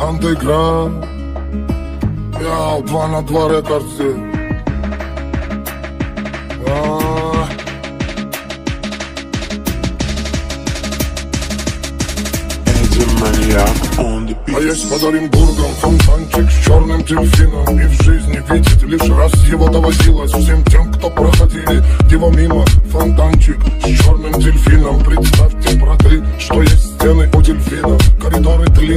андеграунд Я два на два рекордсы А есть под Оренбургом фонтанчик с черным дельфином И в жизни видеть лишь раз его доводилось Всем тем, кто проходили его мимо. Фонтанчик с черным дельфином. Представьте, браты, что есть стены у дельфина. Коридоры длинные.